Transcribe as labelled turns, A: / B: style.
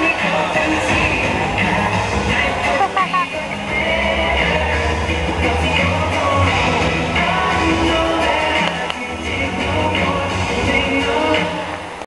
A: Don't